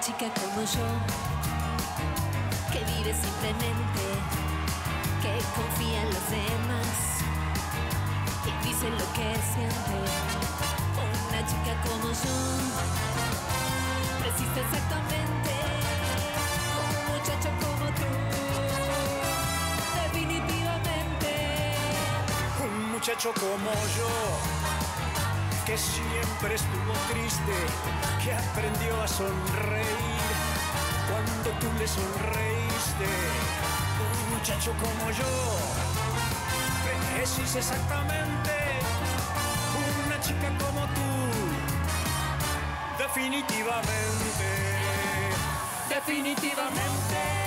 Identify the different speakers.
Speaker 1: chica como yo, que vive simplemente, que confía en los demás y dice lo que siente. Una chica como yo, resiste exactamente un muchacho como tú. Definitivamente,
Speaker 2: Un muchacho como yo, que siempre estuvo triste, que aprendió a sonreír tú le sonreíste. Un muchacho como yo, precisa exactamente una chica como tú. Definitivamente, definitivamente.